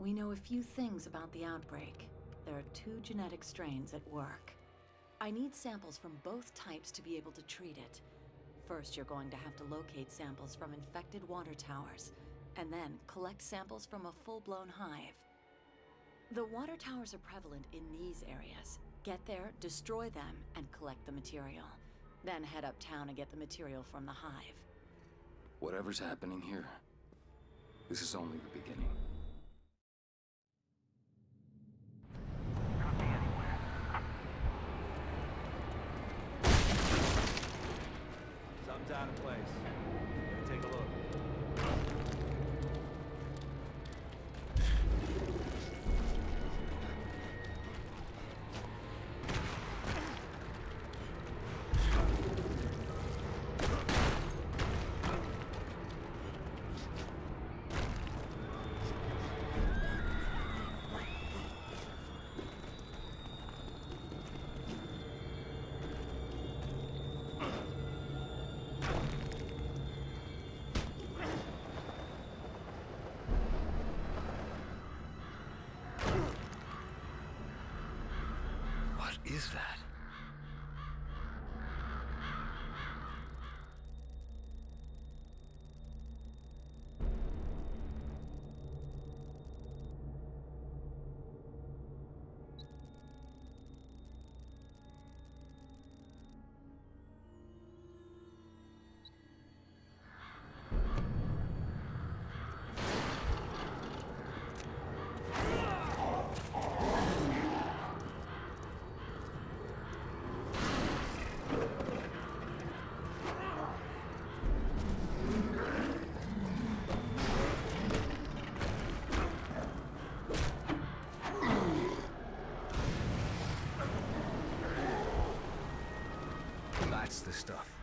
we know a few things about the outbreak. There are two genetic strains at work. I need samples from both types to be able to treat it. First, you're going to have to locate samples from infected water towers, and then collect samples from a full-blown hive. The water towers are prevalent in these areas. Get there, destroy them, and collect the material. Then head uptown and get the material from the hive. Whatever's happening here, this is only the beginning. Is that? The stuff.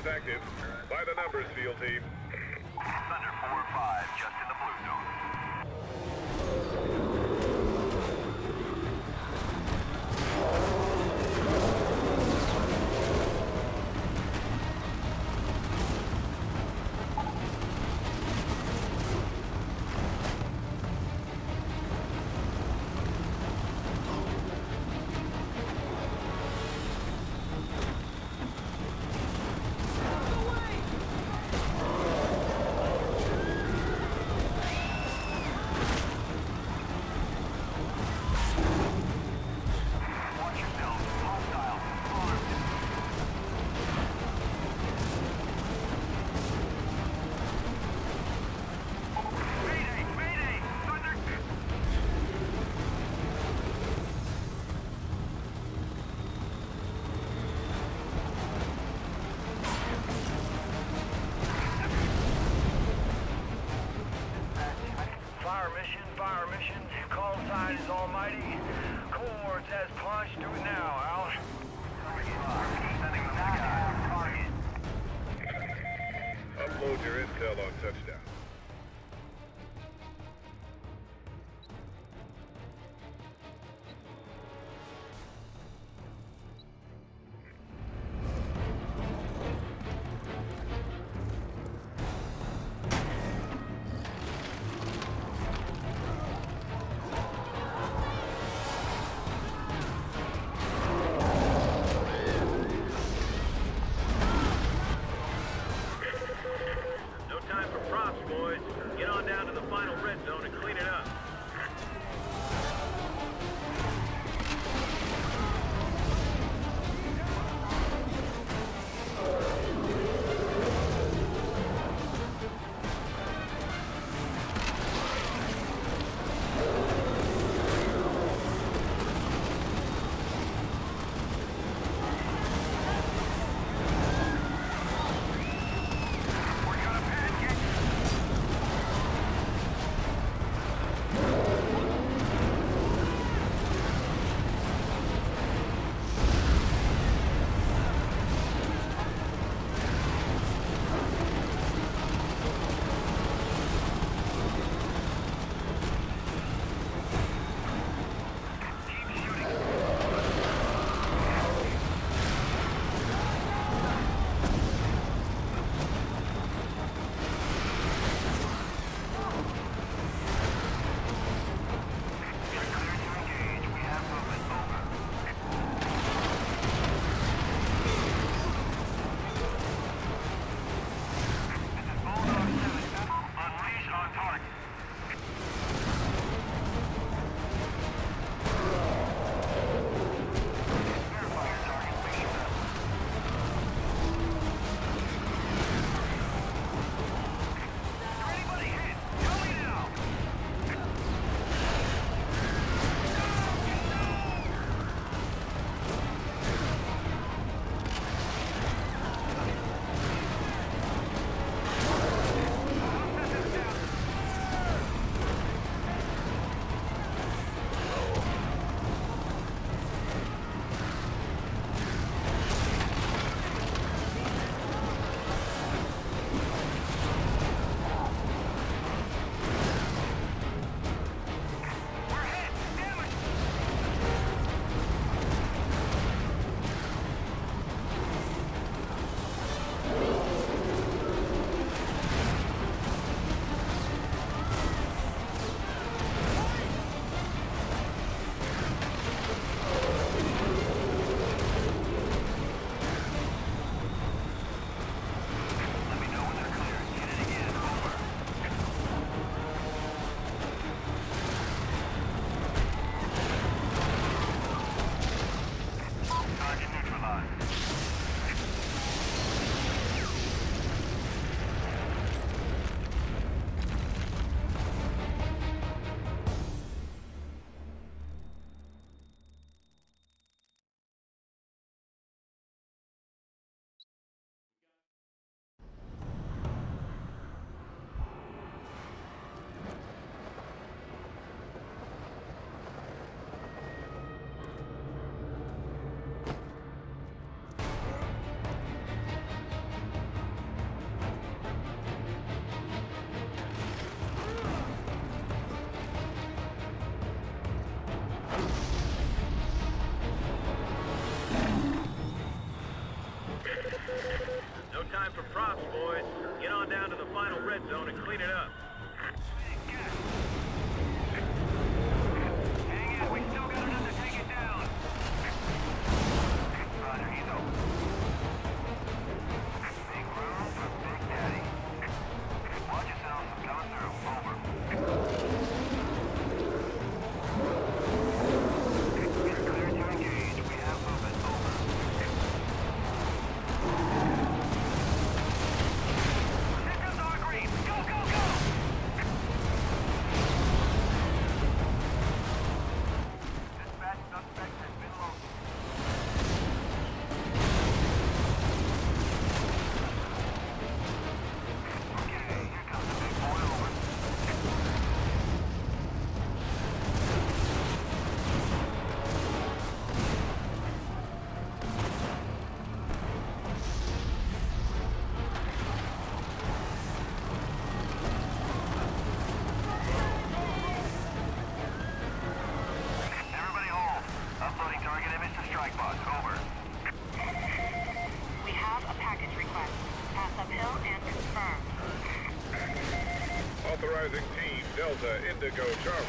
Is active. By the numbers, field team. to go, Charlie.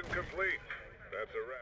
Mission complete. That's a wrap.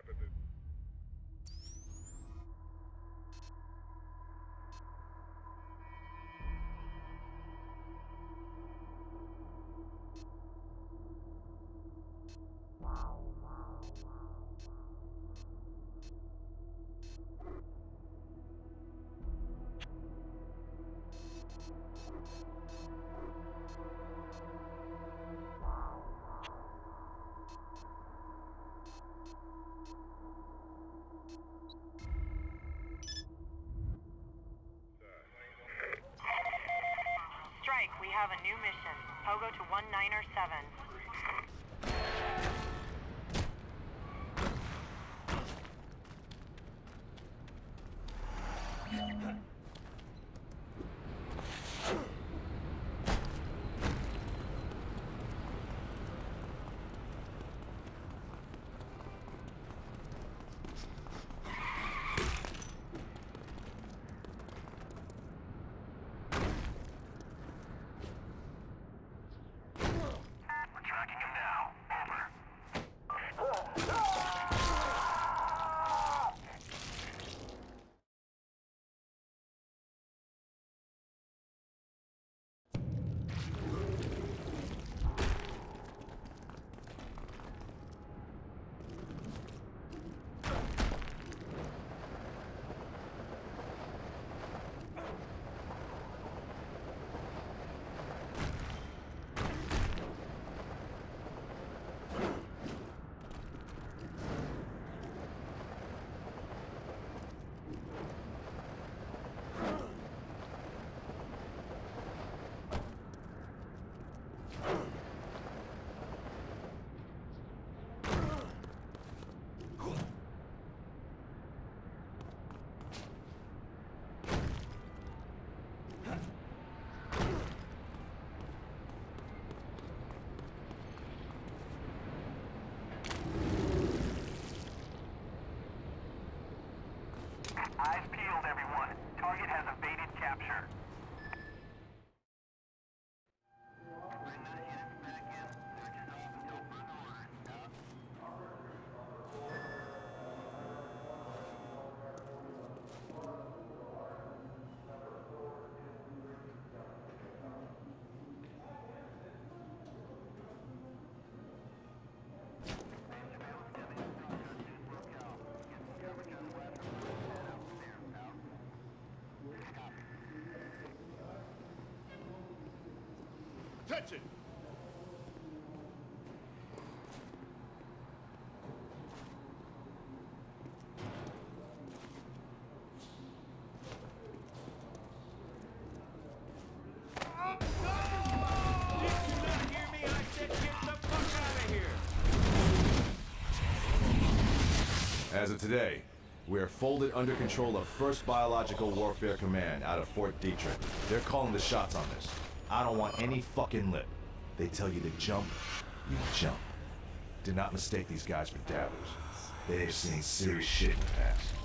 to 197. Attention! As of today, we are folded under control of 1st Biological Warfare Command out of Fort Detrick. They're calling the shots on this. I don't want any fucking lip. They tell you to jump, you jump. Do not mistake these guys for dabbers. They have seen serious shit in the past.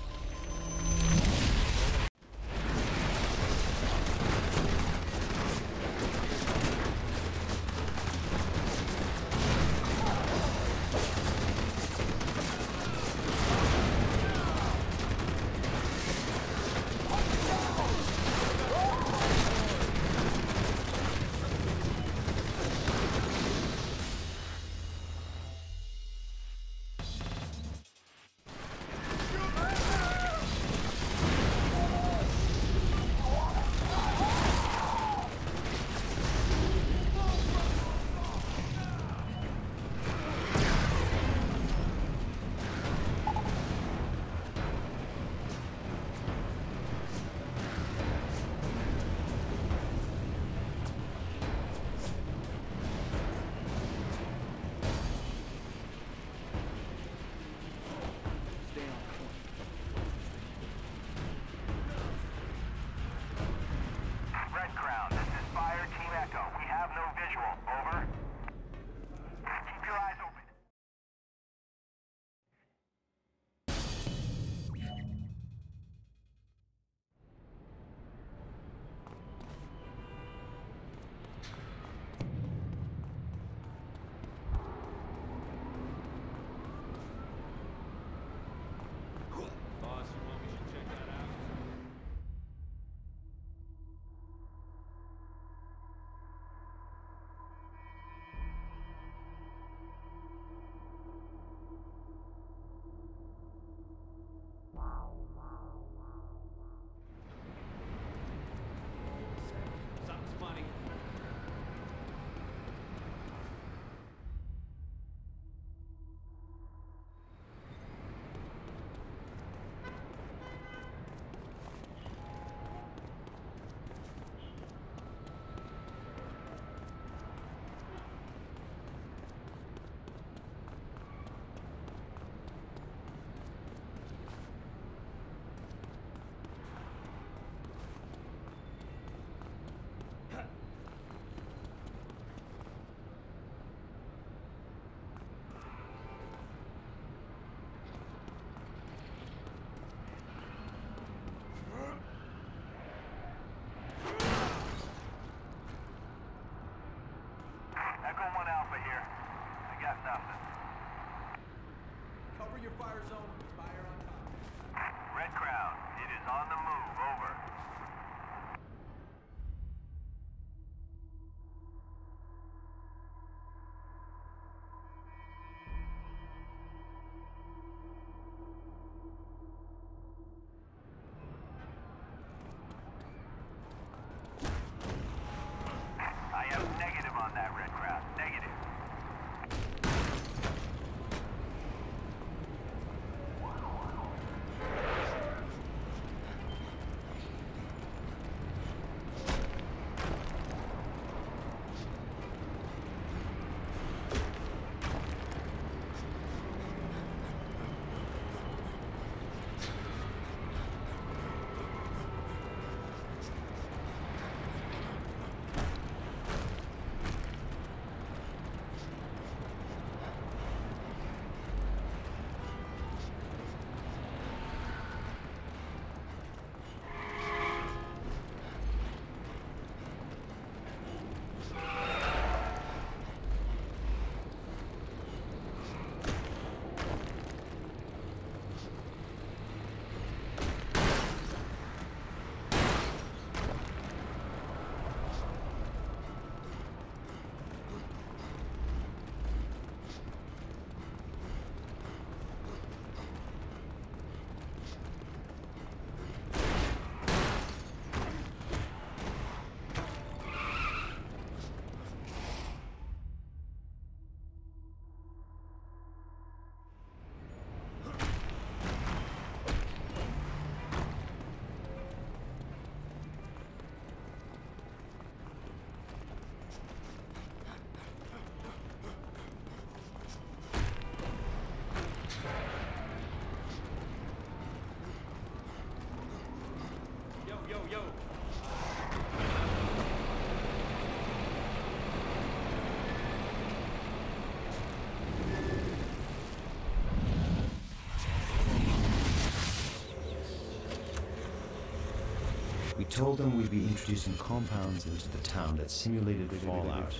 We told them we'd be introducing compounds into the town that simulated fallout,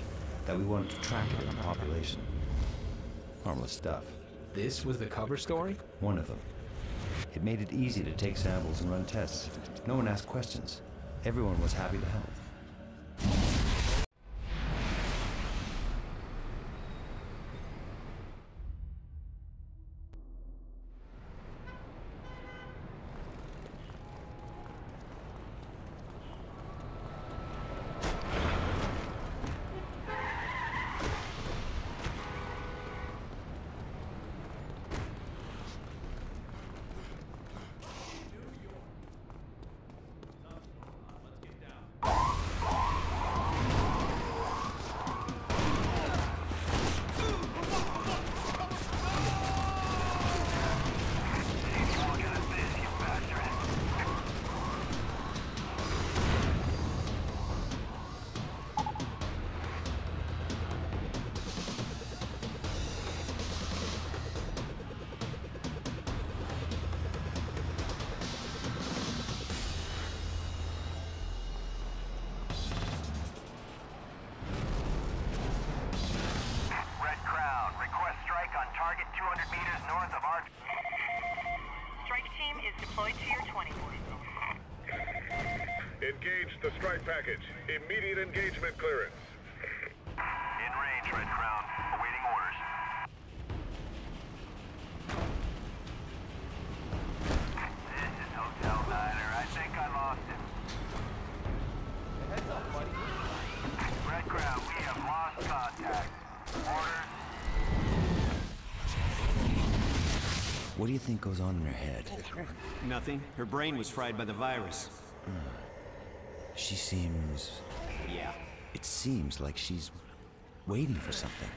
that we wanted to track it in the population. Harmless stuff. This was the cover story? One of them. It made it easy to take samples and run tests. No one asked questions. Everyone was happy to help. Engage the strike package. Immediate engagement clearance. In range, Red Crown. Awaiting orders. This is Hotel Niner. I think I lost him. Heads up, buddy. Red Crown, we have lost contact. Orders. What do you think goes on in her head? Nothing. Her brain was fried by the virus. She seems. Yeah. It seems like she's waiting for something.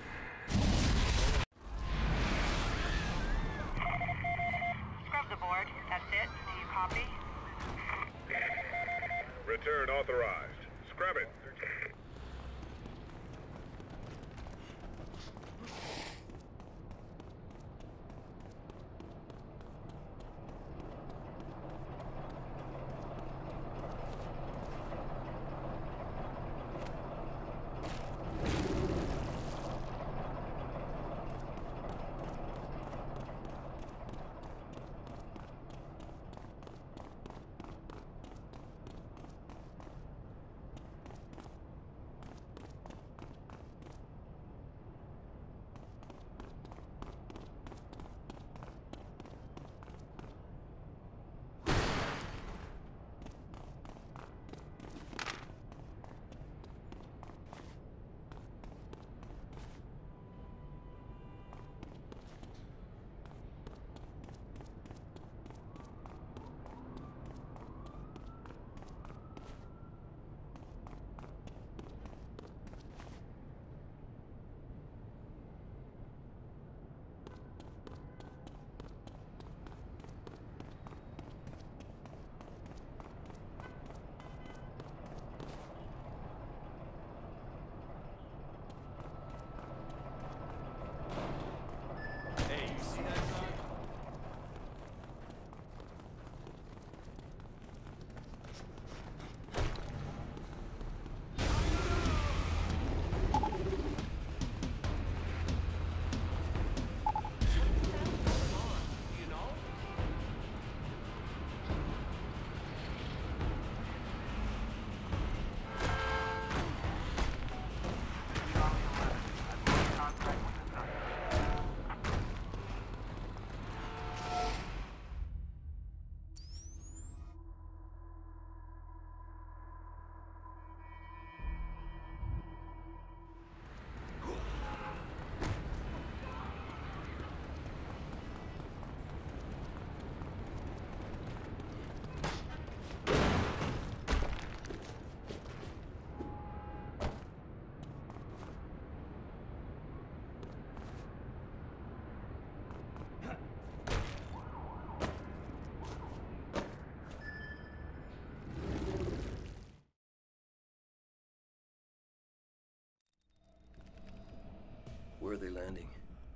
Are they landing?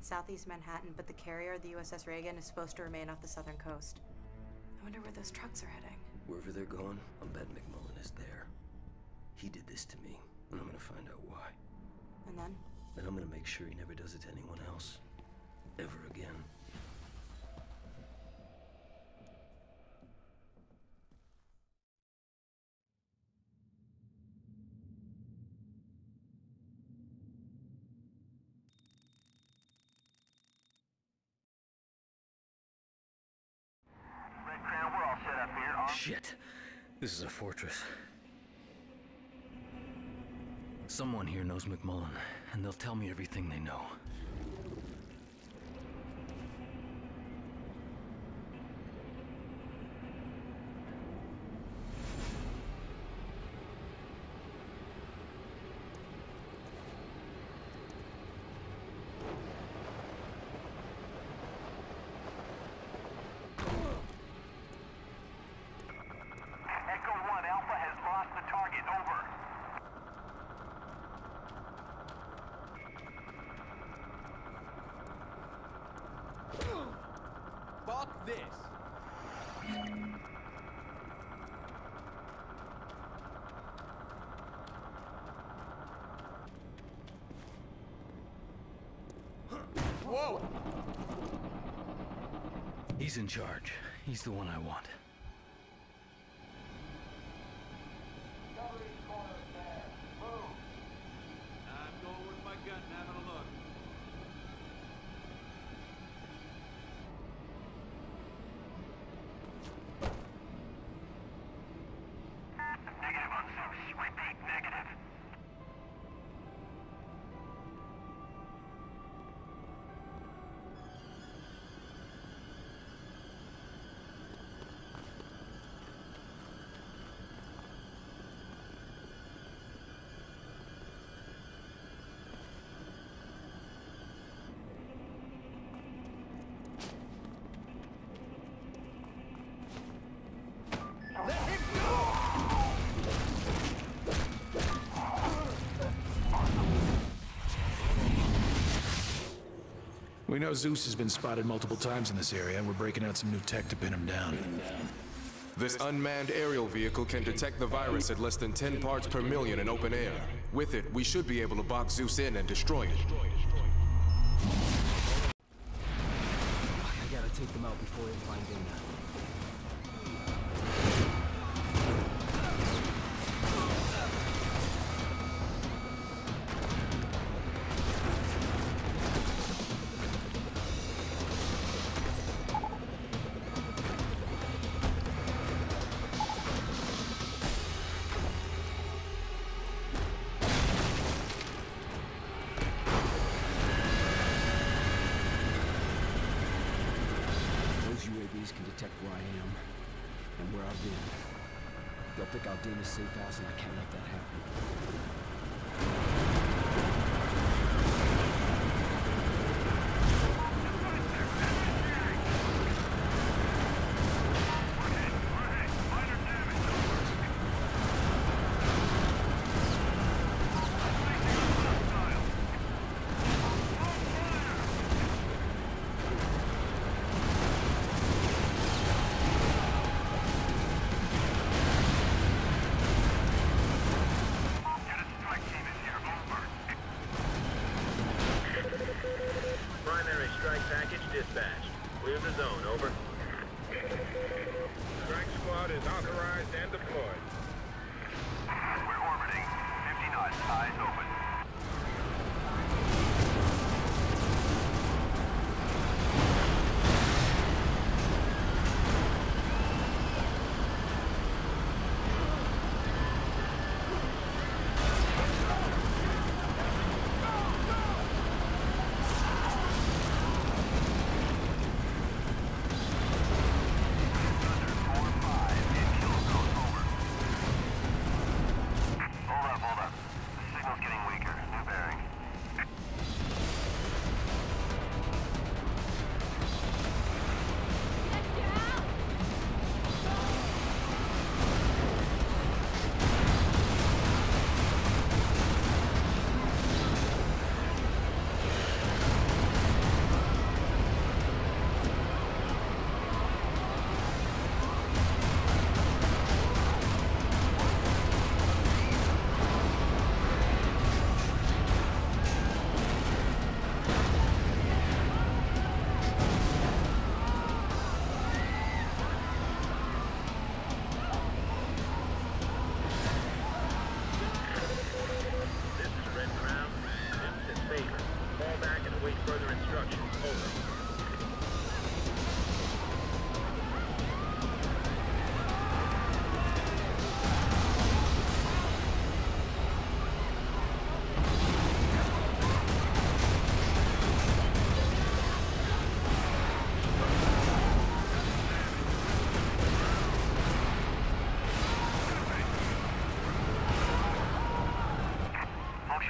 Southeast Manhattan, but the carrier, the USS Reagan, is supposed to remain off the southern coast. I wonder where those trucks are heading. Wherever they're going, I'm betting McMullen. is there. He did this to me, and I'm gonna find out why. And then? Then I'm gonna make sure he never does it to anyone else. Ever again. Red Crown, we're all set up here. Armed Shit. This is a fortress. Someone here knows McMullen, and they'll tell me everything they know. This! Whoa! He's in charge. He's the one I want. We know Zeus has been spotted multiple times in this area, and we're breaking out some new tech to pin him down. This unmanned aerial vehicle can detect the virus at less than 10 parts per million in open air. With it, we should be able to box Zeus in and destroy it. I gotta take them out before they find Dana. Those 2,000 accounts.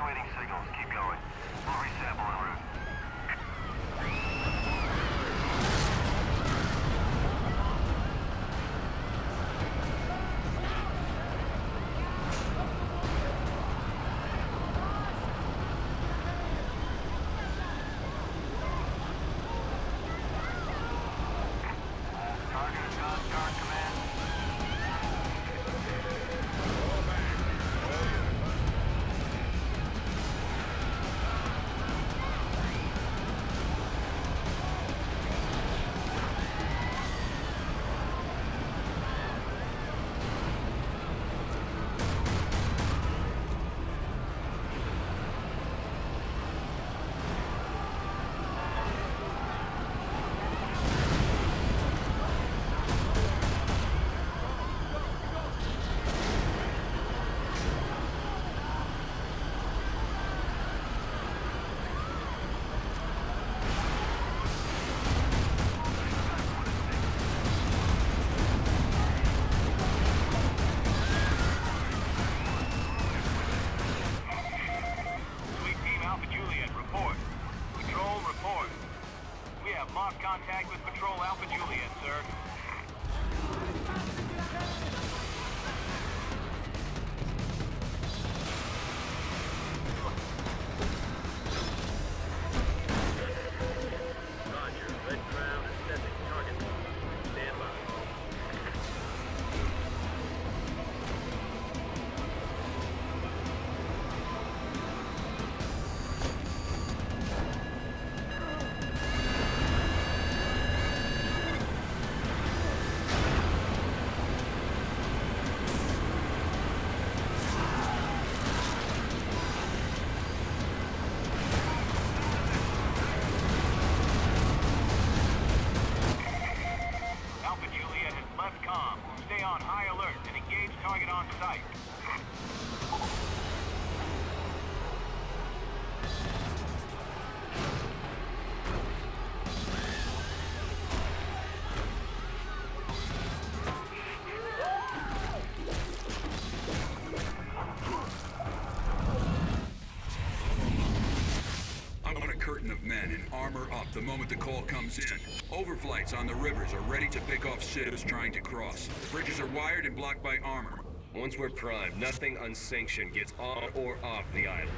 Fluctuating signals. Keep going. We'll resample the moment the call comes in. Overflights on the rivers are ready to pick off citizens trying to cross. Bridges are wired and blocked by armor. Once we're primed, nothing unsanctioned gets on or off the island.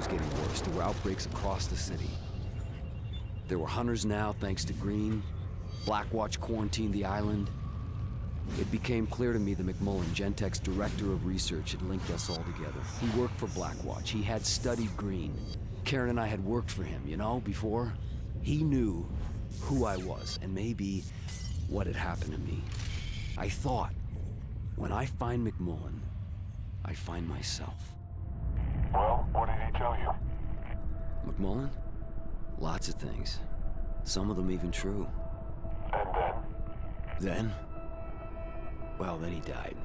Was getting worse. There were outbreaks across the city. There were hunters now, thanks to Greene. Blackwatch quarantined the island. It became clear to me that McMullen, Gentek's director of research, had linked us all together. He worked for Blackwatch. He had studied Greene. Karen and I had worked for him, you know, before. He knew who I was and maybe what had happened to me. I thought, when I find McMullen, I find myself. Well, what did he tell you? McMullen? Lots of things. Some of them even true. And then? Then? Well, then he died.